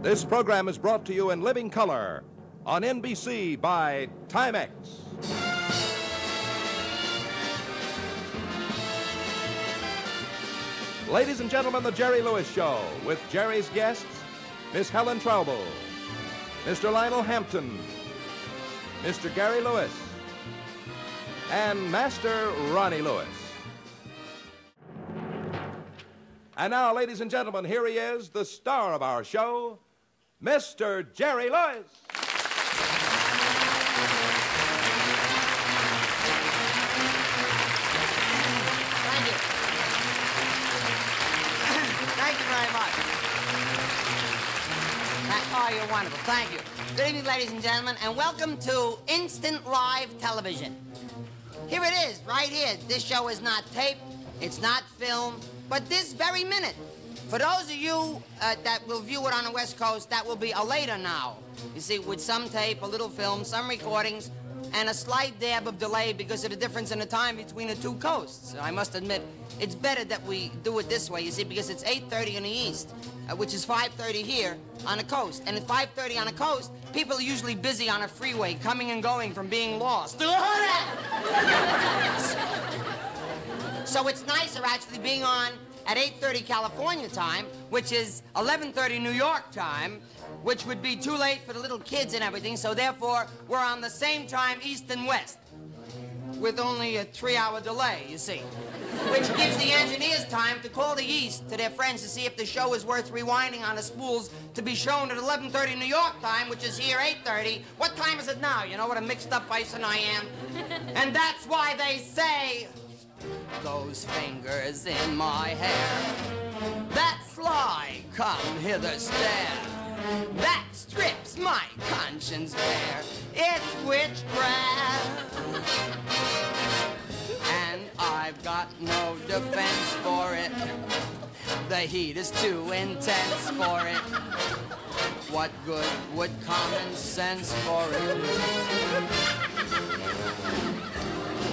This program is brought to you in living color on NBC by Timex. Ladies and gentlemen, The Jerry Lewis Show with Jerry's guests, Miss Helen Traubel, Mr. Lionel Hampton, Mr. Gary Lewis, and Master Ronnie Lewis. And now, ladies and gentlemen, here he is, the star of our show, Mr. Jerry Lewis. Thank you. Thank you very much. Tha- Oh, you're wonderful. Thank you. Good evening, ladies and gentlemen, and welcome to Instant Live Television. Here it is, right here. This show is not taped, it's not filmed, but this very minute. For those of you uh, that will view it on the West Coast, that will be a later now. You see, with some tape, a little film, some recordings, and a slight dab of delay because of the difference in the time between the two coasts. I must admit, it's better that we do it this way, you see, because it's 8.30 in the east, uh, which is 5.30 here on the coast. And at 5.30 on the coast, people are usually busy on a freeway, coming and going from being lost. So it's nicer actually being on at 8.30 California time, which is 11.30 New York time, which would be too late for the little kids and everything, so therefore we're on the same time east and west, with only a three-hour delay, you see. Which gives the engineers time to call the east to their friends to see if the show is worth rewinding on the spools to be shown at 11.30 New York time, which is here 8.30. What time is it now? You know what a mixed up bison I am? and that's why they say... Those fingers in my hair, that fly, come hither stare, that strips my conscience bare. It's witchcraft, and I've got no defense for it. The heat is too intense for it. What good would common sense for it?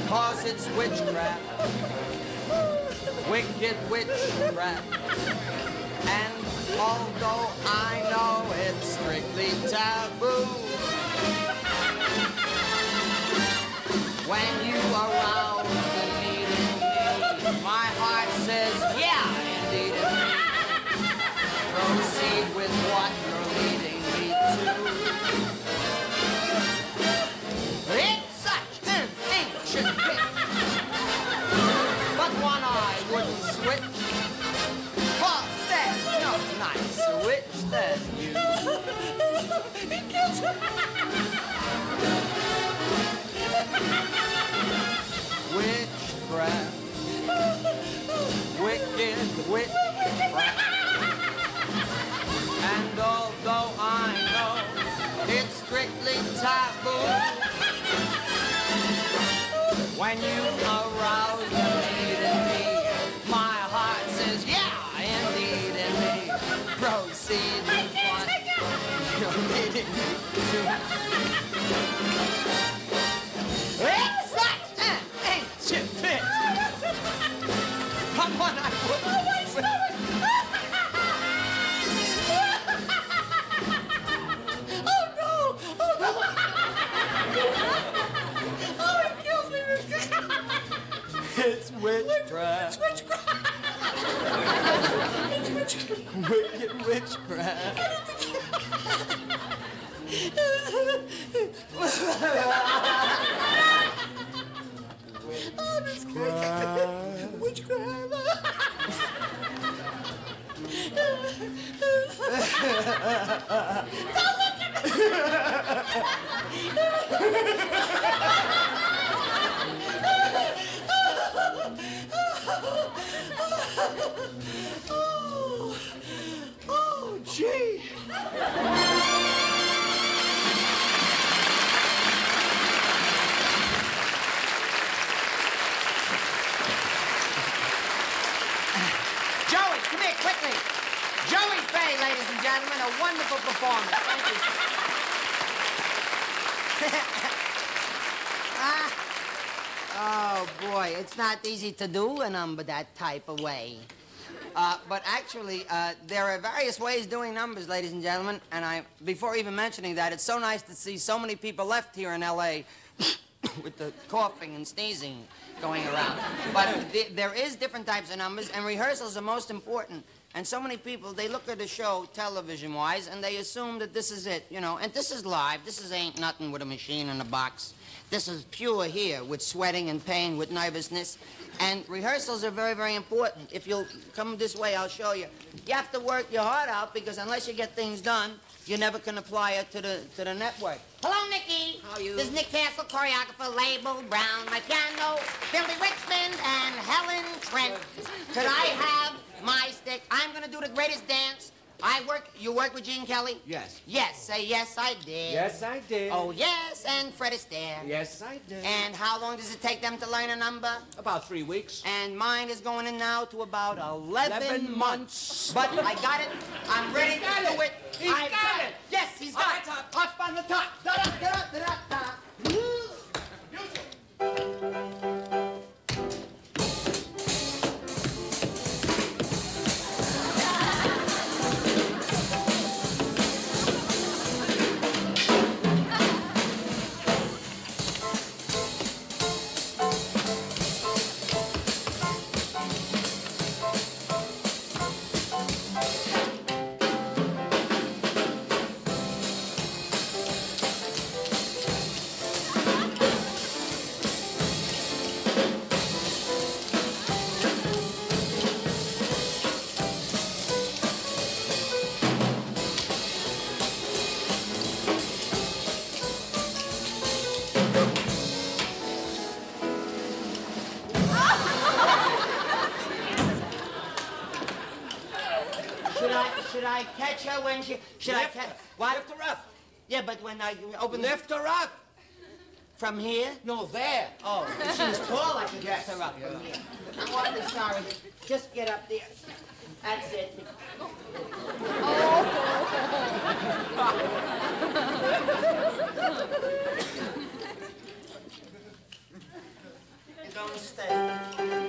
Cause it's witchcraft, wicked witchcraft. And although I know it's strictly taboo, when you arouse the witch than you. Witchcraft, wicked witchcraft. Wicked witchcraft. Oh, oh, gee. Joey, come here quickly. Joey Fay, ladies and gentlemen, a wonderful performance. Thank you. ah. Oh, boy, it's not easy to do a number that type of way. Uh, but actually, uh, there are various ways doing numbers, ladies and gentlemen. And I, before even mentioning that, it's so nice to see so many people left here in L.A. with the coughing and sneezing going around. But th there is different types of numbers, and rehearsals are most important. And so many people, they look at a show television-wise, and they assume that this is it, you know. And this is live. This is ain't nothing with a machine and a box. This is pure here with sweating and pain, with nervousness. And rehearsals are very, very important. If you'll come this way, I'll show you. You have to work your heart out because unless you get things done, you never can apply it to the to the network. Hello, Nikki. How are you? This is Nick Castle, choreographer, Label, Brown, my piano, Billy Richmond, and Helen Trent. Could I have my stick? I'm gonna do the greatest dance. I work. You work with Gene Kelly? Yes. Yes. Say yes, I did. Yes, I did. Oh yes, and Fred Astaire. Yes, I did. And how long does it take them to learn a number? About three weeks. And mine is going in now to about 11, 11 months. But I got it. I'm ready got to do it. it. He's I've got it. Yes, he's got it. top. Up on the top. Da, da, da, da, da, da. Her when she should Lift I catch what? Lift her up. Yeah, but when I open the Lift her up. from here. No, there. Oh, if she's tall, I can lift her up from here. I'm awfully sorry. Just get up there. That's it. You're gonna stay.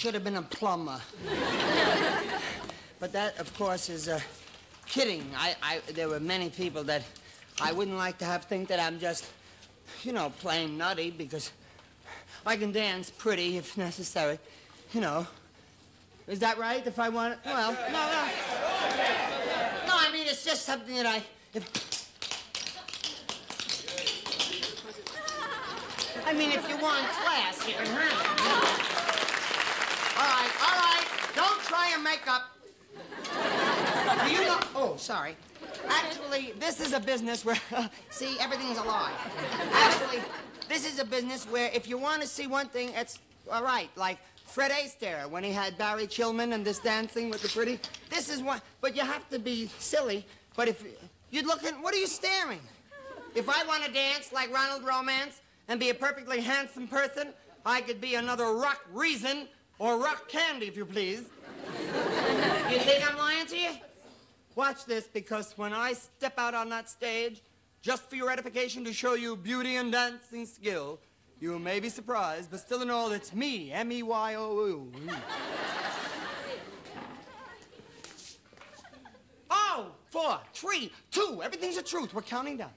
Should have been a plumber. but that, of course, is uh, kidding. I, I, there were many people that I wouldn't like to have think that I'm just, you know, plain nutty because I can dance pretty if necessary, you know. Is that right? If I want, well, no, no. No, I mean it's just something that I. If, I mean, if you want class, you can have it. All right, all right. Don't try and make up. Do you know? Oh, sorry. Actually, this is a business where, see, everything's a lie. Actually, this is a business where if you want to see one thing, it's all right. Like Fred Astaire when he had Barry Chillman and this dancing with the pretty. This is one, but you have to be silly. But if you'd look at, what are you staring? If I want to dance like Ronald Romance and be a perfectly handsome person, I could be another Rock Reason or Rock Candy, if you please. you think I'm lying to you? Watch this, because when I step out on that stage, just for your edification to show you beauty and dancing skill, you may be surprised, but still in all, it's me, M-E-Y-O-U. oh, four, three, two, everything's a truth. We're counting down.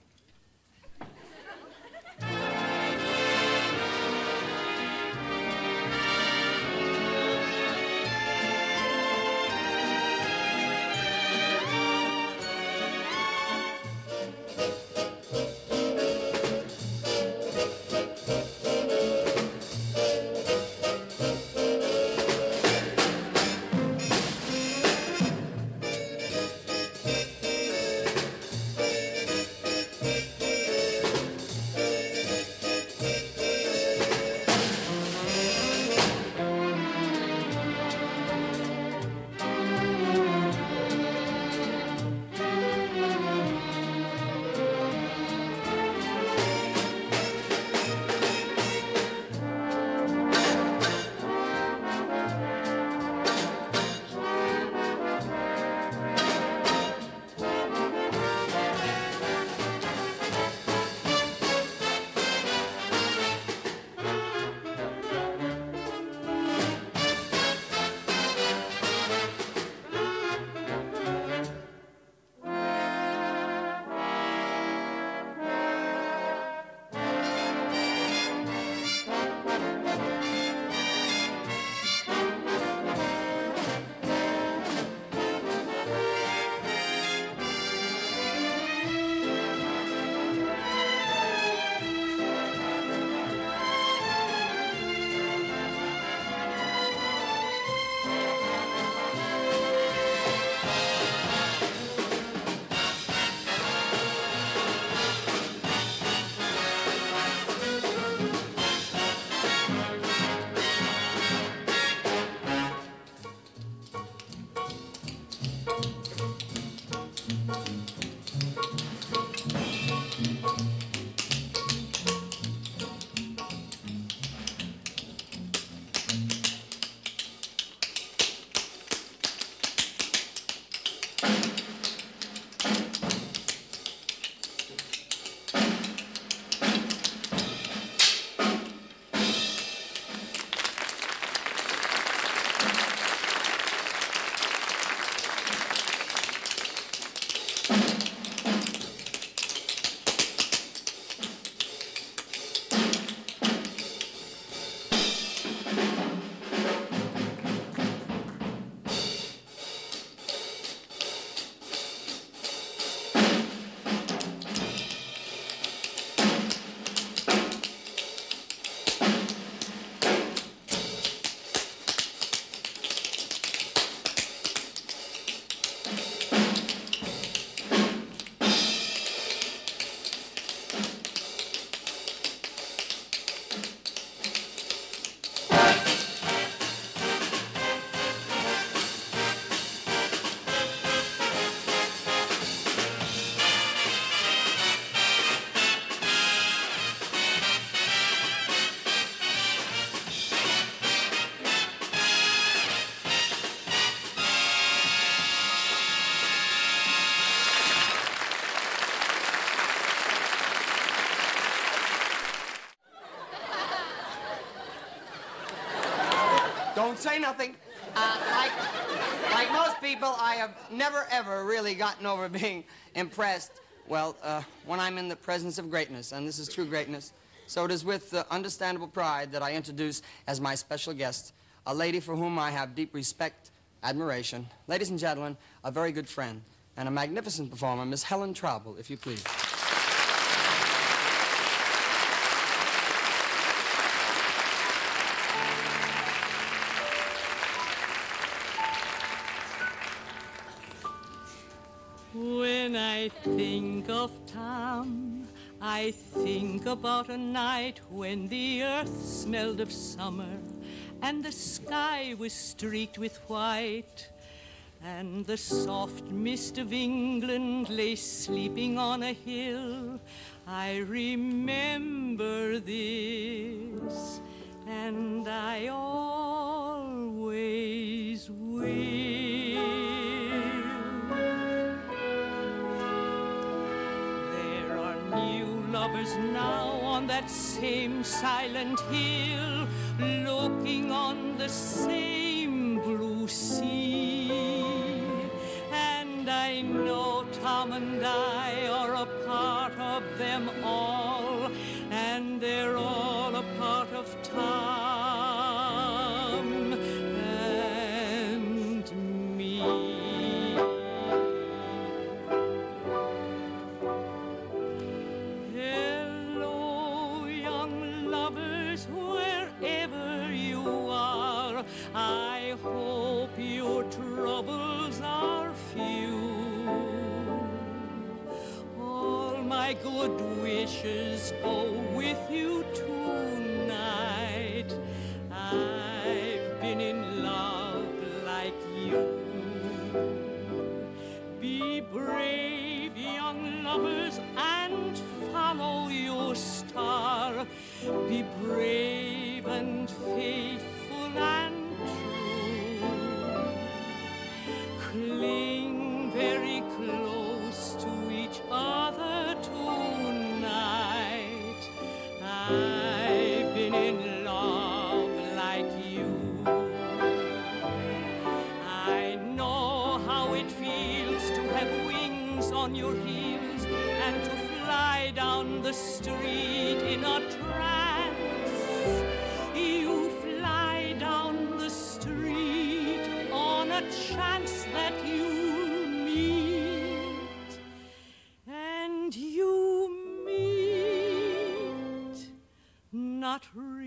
Don't say nothing. Uh, like, like most people, I have never, ever really gotten over being impressed, well, uh, when I'm in the presence of greatness, and this is true greatness. So it is with uh, understandable pride that I introduce as my special guest a lady for whom I have deep respect, admiration. Ladies and gentlemen, a very good friend and a magnificent performer, Miss Helen Traubel, if you please. Think of Tom, I think about a night when the earth smelled of summer and the sky was streaked with white. And the soft mist of England lay sleeping on a hill. I remember this, and I always will. Lovers now on that same silent hill, looking on the same blue sea. And I know Tom and I hope your troubles are few. All my good wishes go with you tonight. I've been in love like you. Be brave, young lovers, and follow your star. Be brave really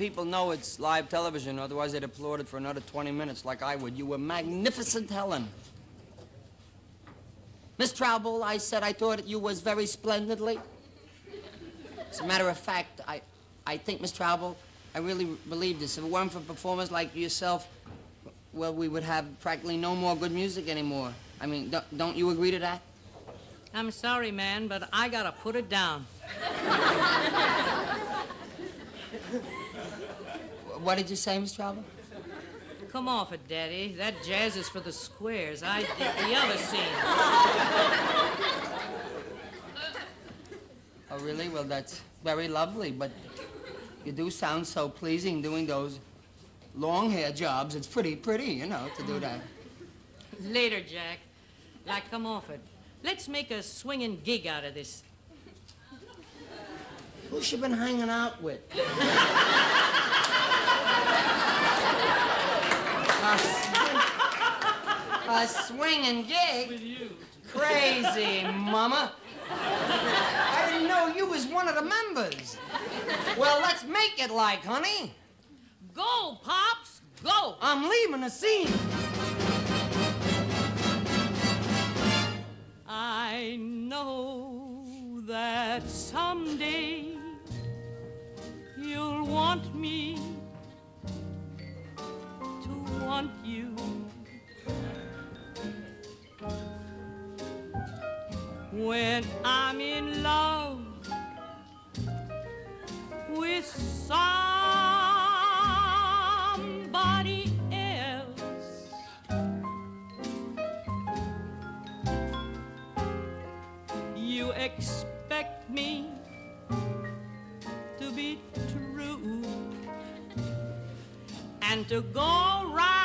people know it's live television, otherwise they'd applaud it for another 20 minutes like I would. You were magnificent, Helen. Miss Traubel, I said I thought you was very splendidly. As a matter of fact, I, I think, Miss Traubel, I really believe this. If it weren't for performers like yourself, well, we would have practically no more good music anymore. I mean, don't, don't you agree to that? I'm sorry, man, but I gotta put it down. What did you say, Miss Traubel? Come off it, Daddy. That jazz is for the squares. I did the other scene. Oh, really? Well, that's very lovely, but you do sound so pleasing doing those long hair jobs. It's pretty pretty, you know, to do that. Later, Jack. Like, come off it. Let's make a swinging gig out of this. Who's you been hanging out with? A swinging gig? With you. Crazy, mama. I didn't know you was one of the members. Well, let's make it like, honey. Go, Pops, go. I'm leaving the scene. I know that someday you'll want me to want you. when I'm in love with somebody else. You expect me to be true and to go right.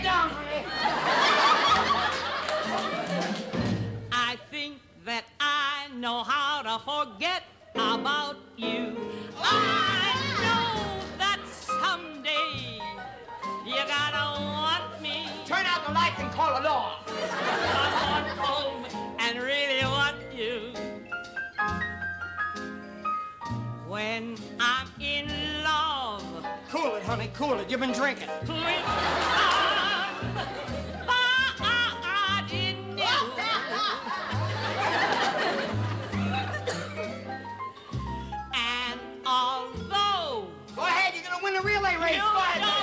it down. I think that I know how to forget about you. I know that someday you're gonna want me. Turn out the lights and call a law. I want home and really want you. When I'm in love. Cool it, honey, cool it. You've been drinking. Praise God.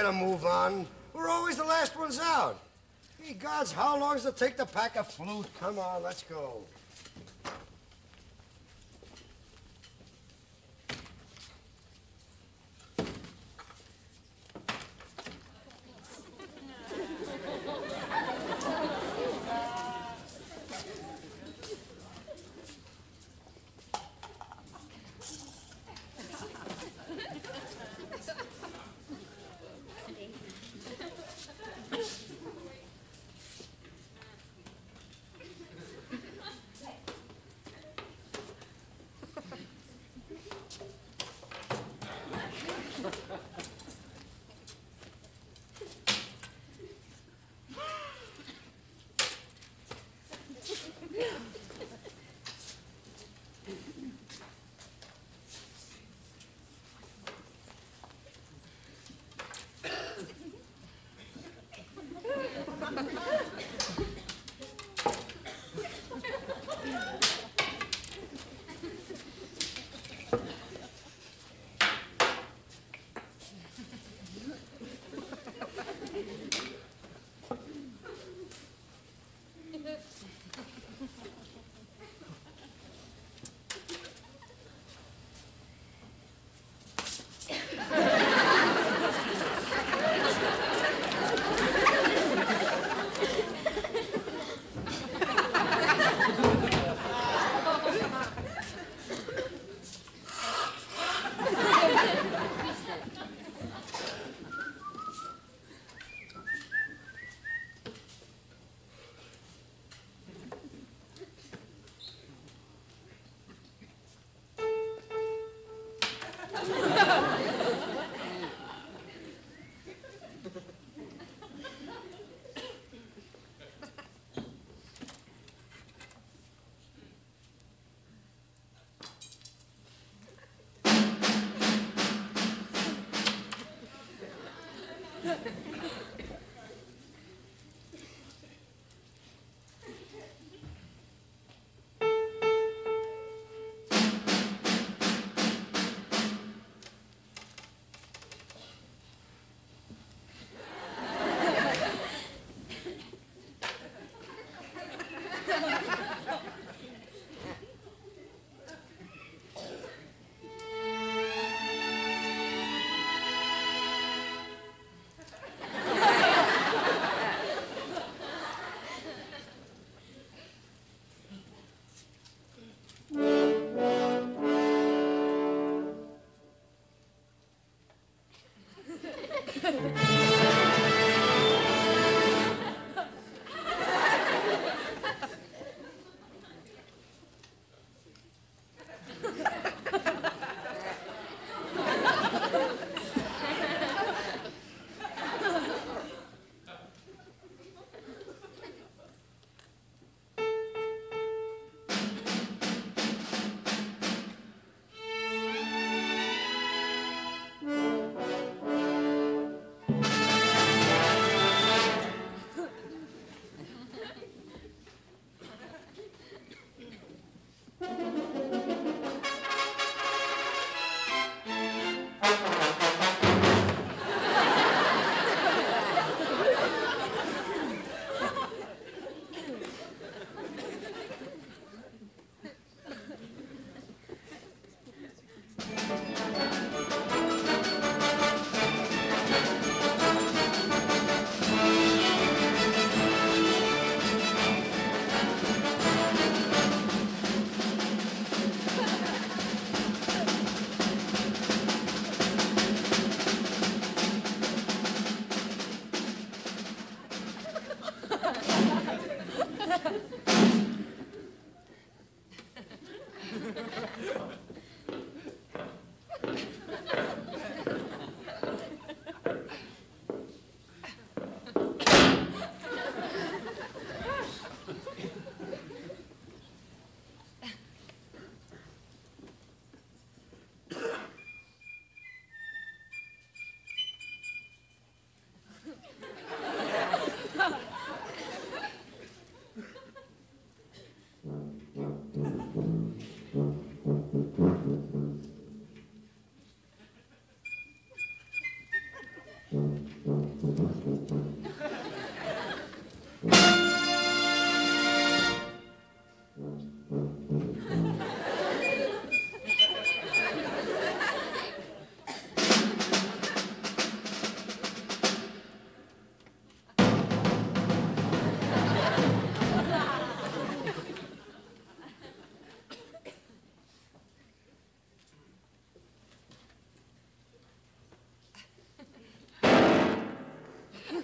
get a move on. We're always the last ones out. Hey, gods, how long does it take to pack a flute? Come on, let's go.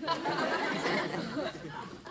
ハハハハ!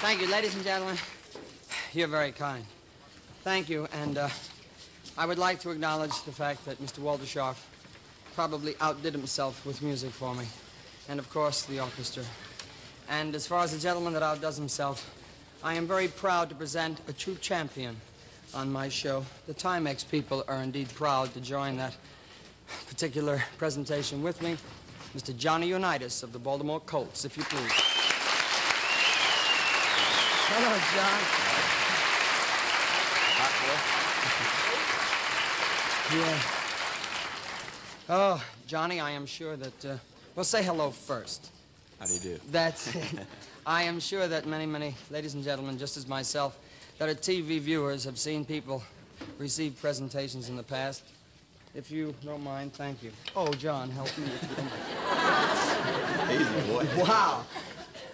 Thank you, ladies and gentlemen. You're very kind. Thank you, and uh, I would like to acknowledge the fact that Mr. Walter Scharf probably outdid himself with music for me, and of course the orchestra. And as far as the gentleman that outdoes himself, I am very proud to present a true champion on my show. The Timex people are indeed proud to join that particular presentation with me, Mr. Johnny Unitas of the Baltimore Colts, if you please. Hello, John. Yeah. Oh, Johnny, I am sure that, uh, well, say hello first. How do you do? That's it. I am sure that many, many ladies and gentlemen, just as myself, that are TV viewers have seen people receive presentations in the past. If you don't mind, thank you. Oh, John, help me. if you don't mind. Easy, boy. Wow.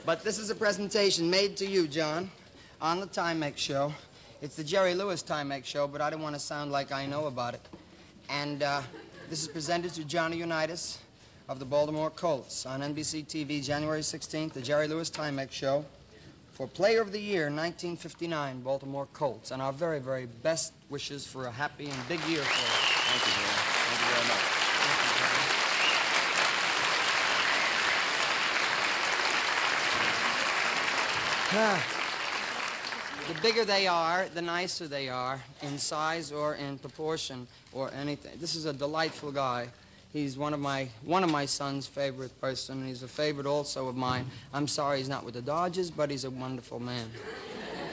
But this is a presentation made to you, John, on the Timex show. It's the Jerry Lewis Timex show, but I don't want to sound like I know about it. And uh, this is presented to Johnny Unitas of the Baltimore Colts on NBC TV, January 16th, the Jerry Lewis Timex show for Player of the Year 1959, Baltimore Colts. And our very, very best wishes for a happy and big year for us. Thank you, man. Thank you very much. The bigger they are, the nicer they are, in size or in proportion or anything. This is a delightful guy. He's one of my one of my son's favorite person. And he's a favorite also of mine. I'm sorry he's not with the Dodgers, but he's a wonderful man.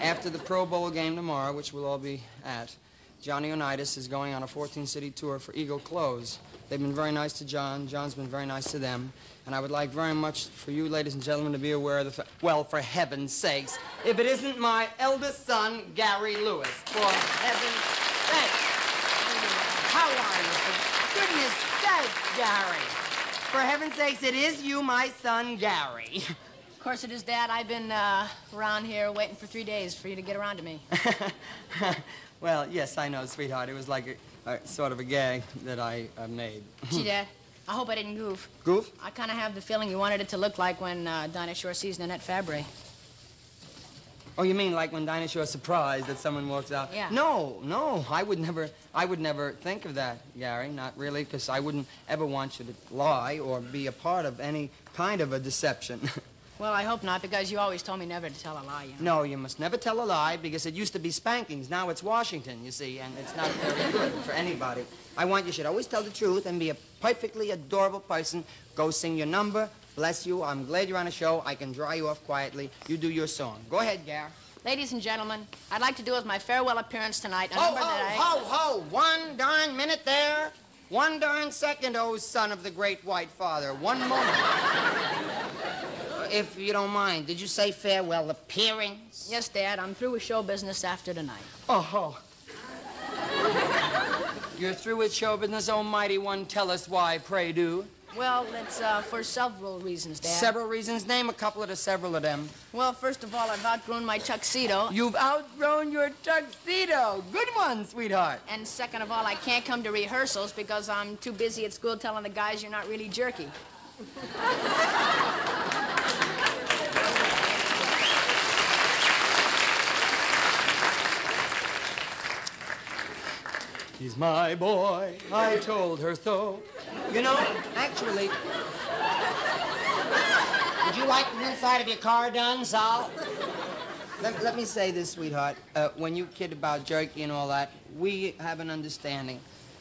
After the Pro Bowl game tomorrow, which we'll all be at, Johnny Unitas is going on a 14-city tour for Eagle Clothes. They've been very nice to John. John's been very nice to them. And I would like very much for you, ladies and gentlemen, to be aware of the fact, well, for heaven's sakes, if it isn't my eldest son, Gary Lewis. For heaven's sakes. How are you? For goodness sakes, Gary. For heaven's sakes, it is you, my son, Gary. Of course it is, Dad. I've been uh, around here waiting for three days for you to get around to me. well, yes, I know, sweetheart. It was like a, a sort of a gag that I uh, made. Gee, Dad, I hope I didn't goof. Goof? I kind of have the feeling you wanted it to look like when uh, Dinah Shore sees Nanette Fabray. Oh, you mean like when Dinah Shore's surprised that someone walks out? Yeah. No, no, I would never, I would never think of that, Gary. Not really, because I wouldn't ever want you to lie or be a part of any kind of a deception. Well, I hope not, because you always told me never to tell a lie, you know. no, you must never tell a lie because it used to be spankings. Now it's Washington, you see, and it's not very good for anybody. I want you should always tell the truth and be a perfectly adorable person. Go sing your number. Bless you. I'm glad you're on a show. I can dry you off quietly. You do your song. Go ahead, Gary. Ladies and gentlemen, I'd like to do as my farewell appearance tonight a Ho, ho, that I... ho, ho! One darn minute there. One darn second, oh son of the great white father. One moment. If you don't mind, did you say farewell appearance? Yes, Dad, I'm through with show business after tonight. Oh. You're through with show business, almighty one. Tell us why, pray do. Well, it's uh, for several reasons, Dad. Several reasons. Name a couple of the several of them. Well, first of all, I've outgrown my tuxedo. You've outgrown your tuxedo. Good one, sweetheart. And second of all, I can't come to rehearsals because I'm too busy at school telling the guys you're not really jerky. He's my boy. I told her so. You know, actually, Would you like the inside of your car done, Sal? let, let me say this, sweetheart. Uh, when you kid about jerky and all that, we have an understanding.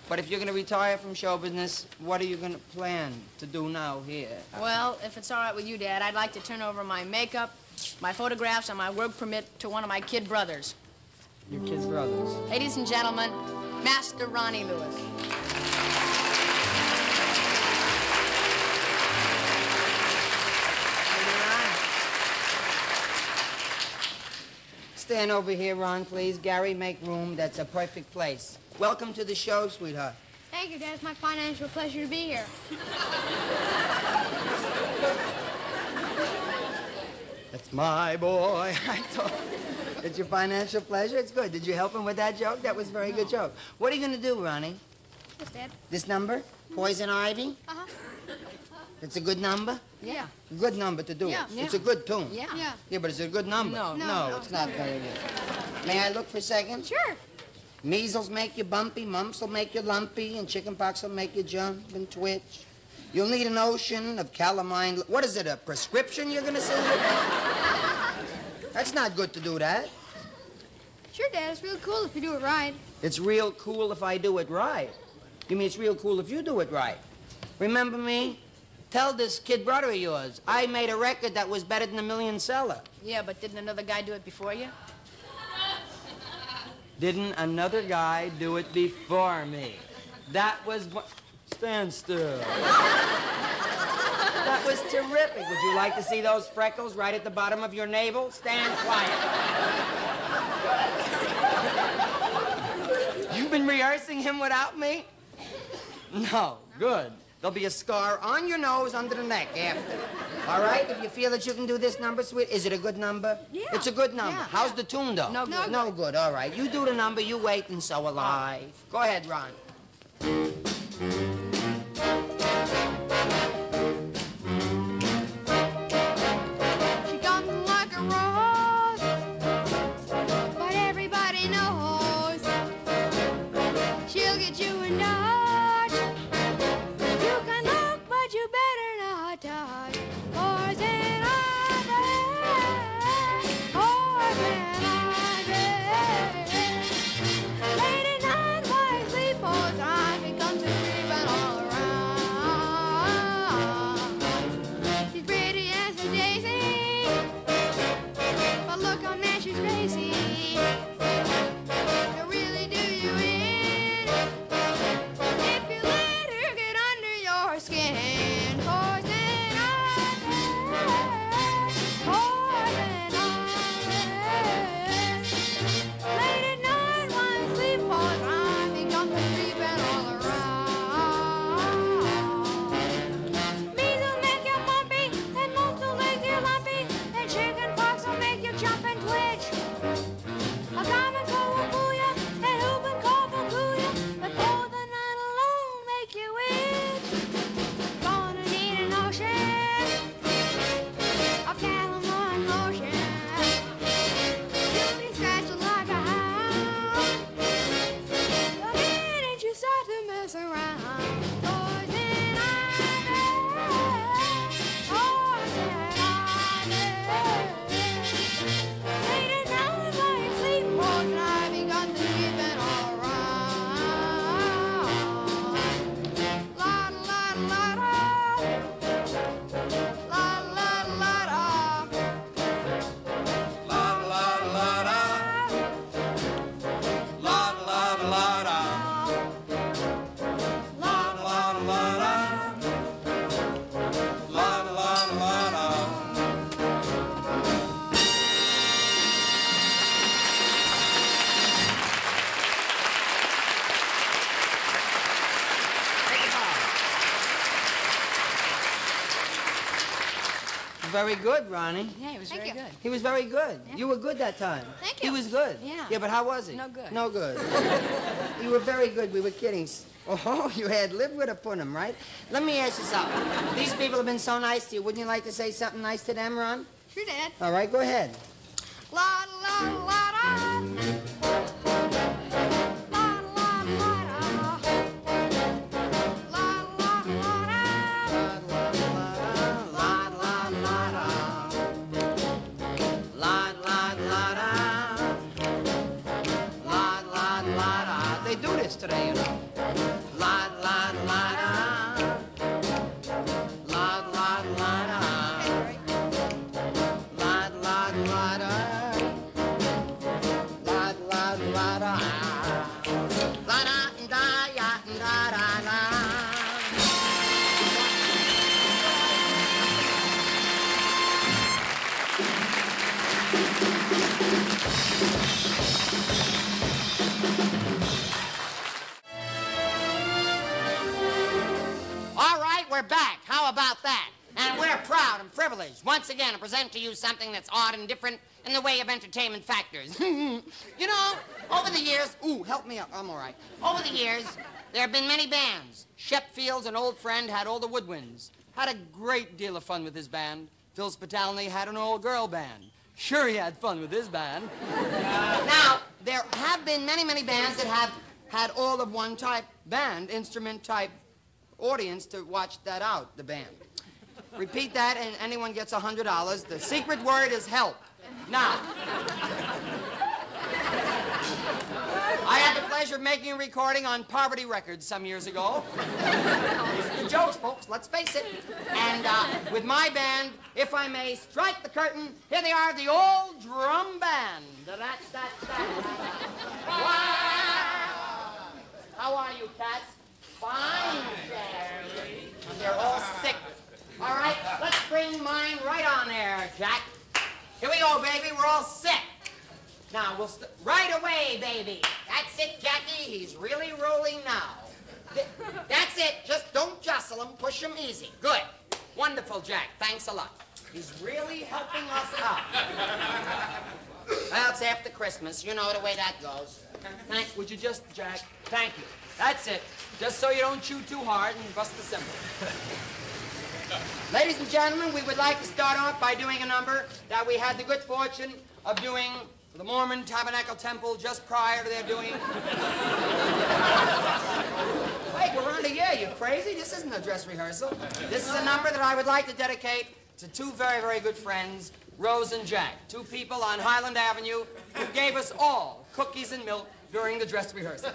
But if you're going to retire from show business, what are you going to plan to do now here? Well, if it's all right with you, Dad, I'd like to turn over my makeup, my photographs, and my work permit to one of my kid brothers. Your kid's brothers. Ladies and gentlemen, Master Ronnie Lewis. Stand over here, Ron, please. Gary, make room. That's a perfect place. Welcome to the show, sweetheart. Thank you, Dad. It's my financial pleasure to be here. my boy. I thought. It's your financial pleasure. It's good. Did you help him with that joke? That was a very good joke. What are you going to do, Ronnie? Yes, Dad. This number? Poison Ivy? Uh-huh. It's a good number? Yeah. Good number to do Yeah. it. It's a good tune. Yeah. Yeah. Yeah, but it's a good number. No, no, no, it's not very good. May I look for a second? Sure. Measles make you bumpy, mumps will make you lumpy, and chickenpox will make you jump and twitch. You'll need an ocean of calamine. What is it, a prescription you're gonna send? That's not good to do that. Sure, Dad. It's real cool if you do it right. It's real cool if I do it right. You mean it's real cool if you do it right? Remember me? Tell this kid brother of yours, I made a record that was better than a million seller. Yeah, but didn't another guy do it before you? Didn't another guy do it before me? That was. Stand still. That was terrific. Would you like to see those freckles right at the bottom of your navel? Stand quiet. You've been rehearsing him without me? No, good. There'll be a scar on your nose under the neck after. All right? If you feel that you can do this number, sweet, is it a good number? Yeah. It's a good number. Yeah. How's the tune, though? No good. No good. All right. You do the number, you wait, and so will I. Go ahead, Ron. She'll get Very good, Ronnie. Yeah, he was Thank very you. good. He was very good. You were good that time. Thank you. He was good. Yeah. Yeah, but how was he? No good. No good. you were very good. We were kidding. Oh, you had lived with a punim, right? Let me ask you something. These people have been so nice to you. Wouldn't you like to say something nice to them, Ron? Sure did. All right, go ahead. La la la once again present to you something that's odd and different in the way of entertainment factors. you know, over the years, ooh, help me up, I'm all right. Over the years, there have been many bands. Shep Fields, an old friend, had all the woodwinds. Had a great deal of fun with his band. Phil Spitalny had an old girl band. Sure, he had fun with his band. now, there have been many, many bands that have had all of one type band, instrument type audience to watch that out, the band. Repeat that, and anyone gets a $100. The secret word is help. Now, I had the pleasure of making a recording on Poverty Records some years ago. The jokes, folks, let's face it. And uh, with my band, if I may strike the curtain, here they are, the old drum band. Da-da-da-da. Wow. How are you, cats? Fine, Jerry. They're all sick. All right, let's bring mine right on there, Jack. Here we go, baby. We're all sick. Now, we'll right away, baby. That's it, Jackie. He's really rolling now. Th- That's it. Just don't jostle him. Push him easy. Good. Wonderful, Jack. Thanks a lot. He's really helping us out. Well, it's after Christmas. You know the way that goes. Thank. Would you just, Jack? Thank you. That's it. Just so you don't chew too hard and bust the cymbal. Ladies and gentlemen, we would like to start off by doing a number that we had the good fortune of doing for the Mormon Tabernacle Temple just prior to their doing. Wait, we're on the year, you crazy? This isn't a dress rehearsal. This is a number that I would like to dedicate to two very, very good friends, Rose and Jack, two people on Highland Avenue who gave us all cookies and milk during the dress rehearsal.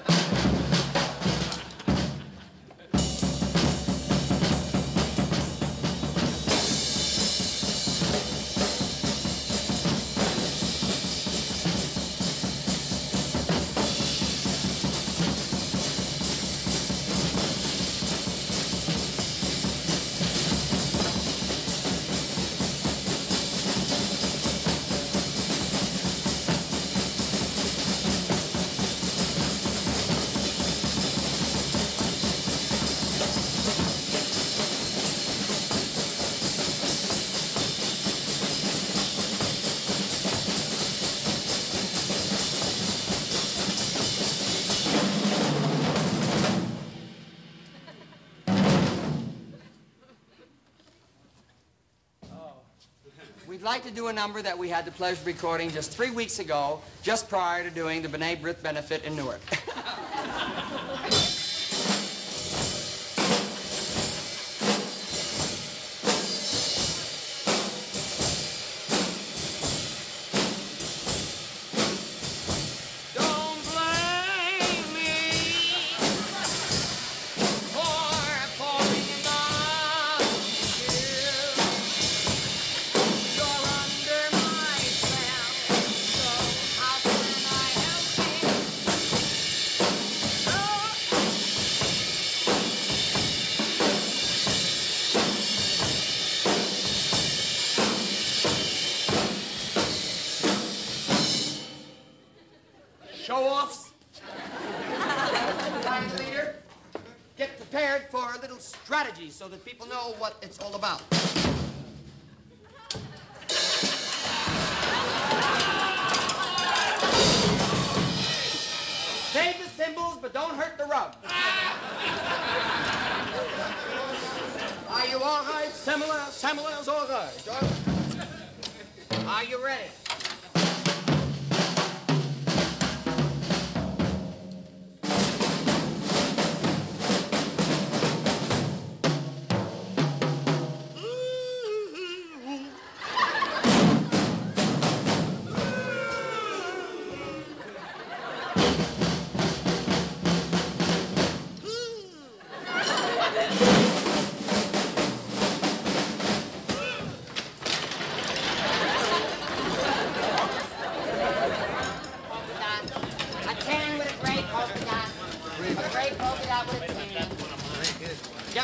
A number that we had the pleasure of recording just three weeks ago, just prior to doing the B'nai B'rith benefit in Newark.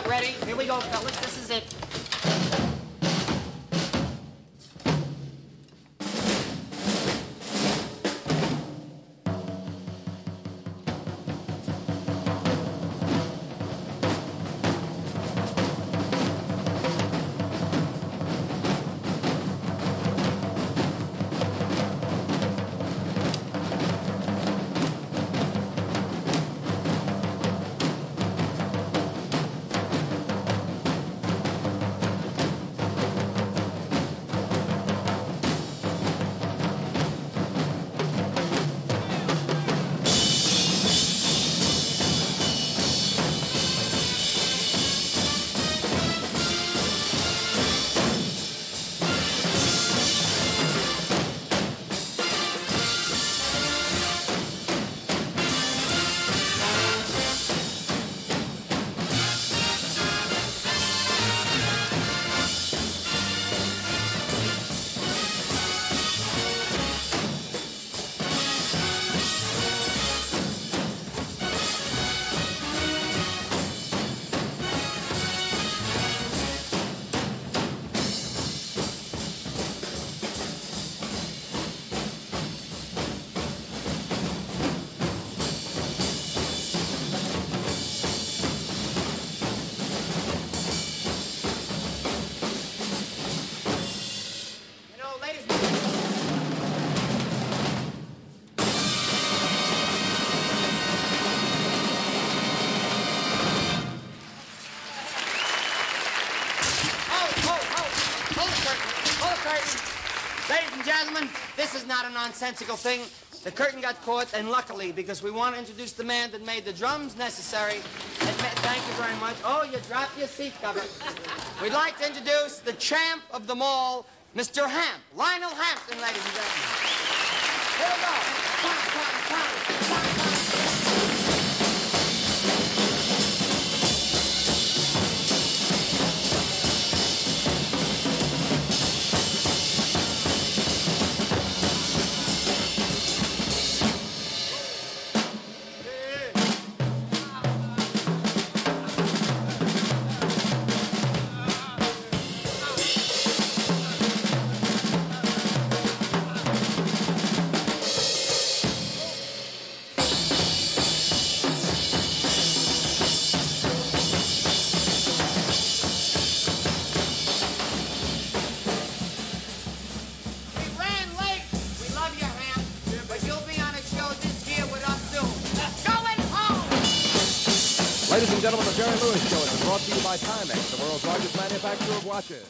ready. Here we go, fellas. This is it. Nonsensical thing. The curtain got caught, and luckily, because we want to introduce the man that made the drums necessary. Thank you very much. Oh, you dropped your seat cover. We'd like to introduce the champ of them all, Mr. Hamp, Lionel Hampton, ladies and gentlemen. Here we go. Ladies